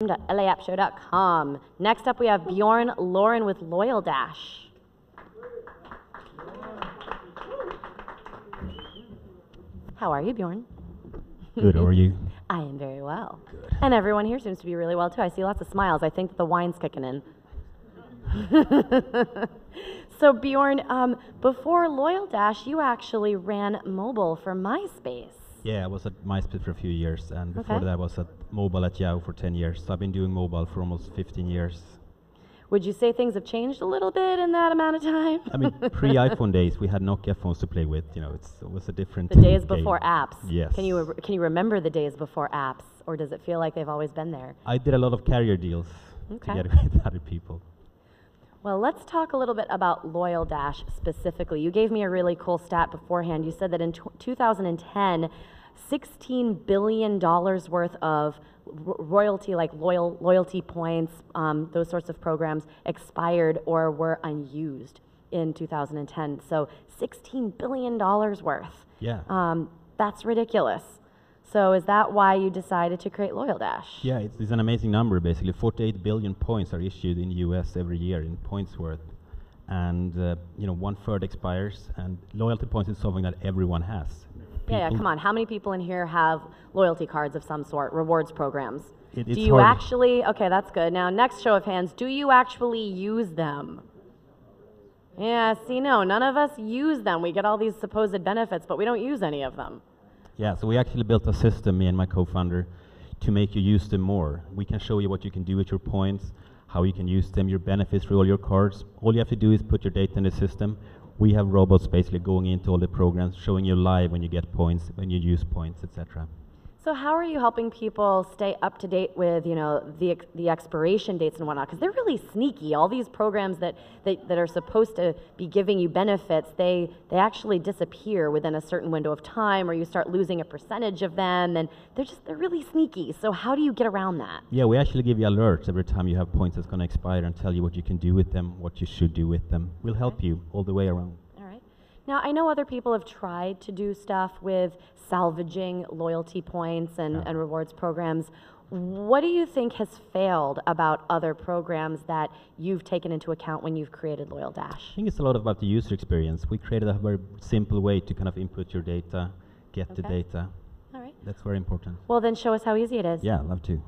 LAAppShow.com. Next up, we have Bjorn Laurin with Loyaldash. How are you, Bjorn? Good, how are you? I am very well. Good. And everyone here seems to be really well too. I see lots of smiles. I think the wine's kicking in. so, Bjorn, um, before Loyaldash, you actually ran mobile for MySpace. Yeah, I was at MySpace for a few years, and before Okay. that, I was at mobile at Yahoo for 10 years. So I've been doing mobile for almost 15 years. Would you say things have changed a little bit in that amount of time? I mean, pre iPhone days, we had Nokia phones to play with. You know, it's, it was a different. the days game. before apps. Yes. Can you can you remember the days before apps, or does it feel like they've always been there? I did a lot of carrier deals Okay. together with other people. Well, let's talk a little bit about Loyaldash specifically. You gave me a really cool stat beforehand. You said that in tw 2010, $16 billion worth of ro- royalty, like loyal, loyalty points, um, those sorts of programs, expired or were unused in 2010. So $16 billion worth. Yeah. Um, that's ridiculous. So is that why you decided to create Loyaldash? Yeah, it's, it's an amazing number. Basically, 48 billion points are issued in the U.S. every year in points worth, and uh, you know one third expires. And loyalty points is something that everyone has. Yeah, yeah, come on. How many people in here have loyalty cards of some sort, rewards programs? It- do you hard. actually? Okay, that's good. Now, next show of hands. Do you actually use them? Yeah, see, no, none of us use them. We get all these supposed benefits, but we don't use any of them. Yeah, so we actually built a system, me and my co-founder, to make you use them more. We can show you what you can do with your points, how you can use them, your benefits for all your cards. All you have to do is put your data in the system. We have robots basically going into all the programs, showing you live when you get points, when you use points, etc. So, how are you helping people stay up to date with, you know, the the expiration dates and whatnot? Because they're really sneaky. All these programs that, that that are supposed to be giving you benefits, they they actually disappear within a certain window of time, or you start losing a percentage of them, and they're just they're really sneaky. So, how do you get around that? Yeah, we actually give you alerts every time you have points that's going to expire and tell you what you can do with them, what you should do with them. We'll help you all the way around. Now, I know other people have tried to do stuff with salvaging loyalty points and, Yeah. and rewards programs. What do you think has failed about other programs that you've taken into account when you've created Loyaldash? I think it's a lot about the user experience. We created a very simple way to kind of input your data, get the Okay. data. All right. That's very important. Well, then show us how easy it is. Yeah, I'd love to.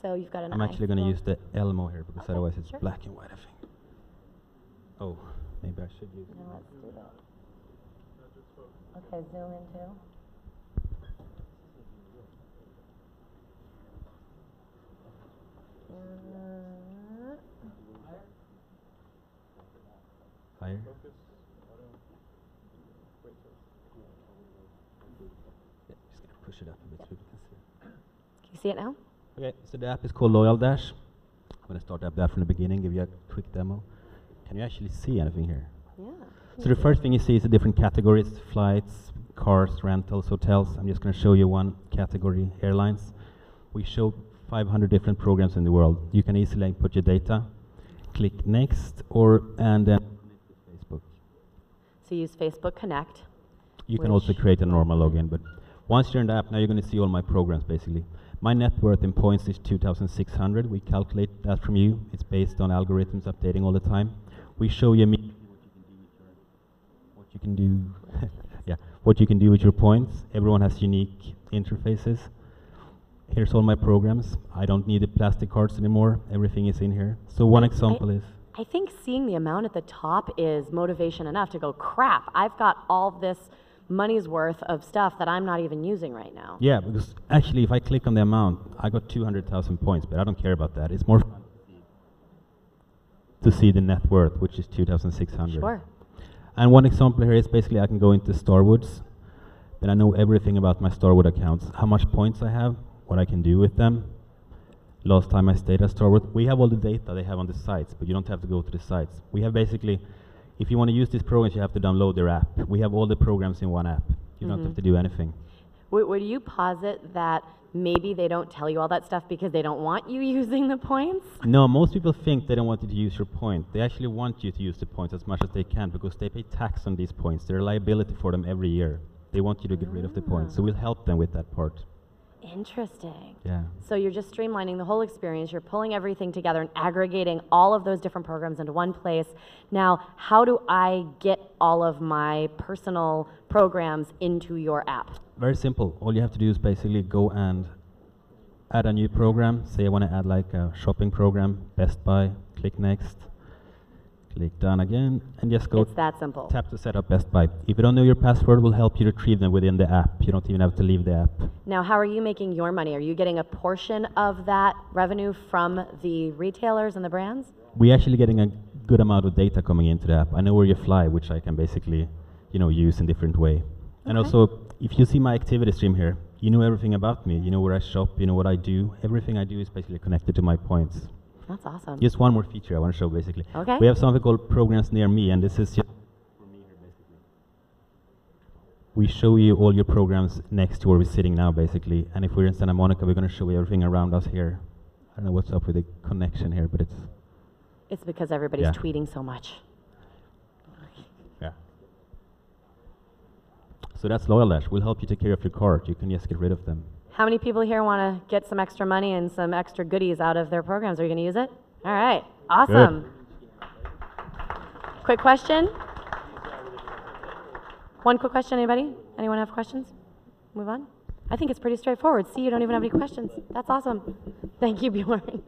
So you've got an I'm actually going to use the Elmo here because Okay, otherwise it's sure. black and white, I think. Oh, maybe I should use it. Let's do that. Okay, zoom in too. Uh, Higher? Yeah, just gonna push it up a bit so people can see. Can you see it now? Okay, so the app is called Loyaldash. I'm gonna start up that from the beginning, give you a quick demo. Can you actually see anything here? Yeah. So the first thing you see is the different categories, flights, cars, rentals, hotels. I'm just going to show you one category, airlines. We show 500 different programs in the world. You can easily input your data, click next, or and then Facebook. So use Facebook Connect. You can also create a normal login, but once you're in the app, now you're going to see all my programs basically. My net worth in points is 2,600. We calculate that from you. It's based on algorithms updating all the time. We show you immediately what you can do. yeah, what you can do with your points. Everyone has unique interfaces. Here's all my programs. I don't need the plastic cards anymore. Everything is in here. So one example is I think seeing the amount at the top is motivation enough to go, crap, I've got all this money's worth of stuff that I'm not even using right now. Yeah, because actually, if I click on the amount, I got 200,000 points, but I don't care about that. It's more fun to see the net worth, which is 2,600. Sure. And one example here is basically I can go into Starwoods, then I know everything about my Starwood accounts, how much points I have, what I can do with them. Last time I stayed at Starwood, we have all the data they have on the sites, but you don't have to go to the sites. We have basically, if you want to use these programs, you have to download their app. We have all the programs in one app. You don't have Mhm. to do anything. Would you posit that maybe they don't tell you all that stuff because they don't want you using the points? No, most people think they don't want you to use your point. They actually want you to use the points as much as they can because they pay tax on these points. They're a liability for them every year. They want you to get rid of the points. So we'll help them with that part. Interesting. Yeah. So you're just streamlining the whole experience. You're pulling everything together and aggregating all of those different programs into one place. Now, how do I get all of my personal programs into your app? Very simple. All you have to do is basically go and add a new program. Say I want to add like a shopping program, Best Buy. Click next. Click done again, and just go It's that simple. tap to set up Best Buy. If you don't know your password, we'll help you retrieve them within the app. You don't even have to leave the app. Now, how are you making your money? Are you getting a portion of that revenue from the retailers and the brands? We're actually getting a good amount of data coming into the app. I know where you fly, which I can basically, you know, use in different way. And Okay. also, if you see my activity stream here, you know everything about me. You know where I shop. You know what I do. Everything I do is basically connected to my points. That's awesome. Just one more feature I want to show basically. Okay. We have something called programs near me, and this is just we show you all your programs next to where we're sitting now, basically. And if we're in Santa Monica, we're going to show you everything around us here. I don't know what's up with the connection here, but it's It's because everybody's Yeah. tweeting so much. So that's Loyaldash. We'll help you take care of your card. You can just get rid of them. How many people here want to get some extra money and some extra goodies out of their programs? Are you going to use it? All right. Awesome. Quick question? One quick question, anybody? Anyone have questions? Move on? I think it's pretty straightforward. See, you don't even have any questions. That's awesome. Thank you, Bjorn.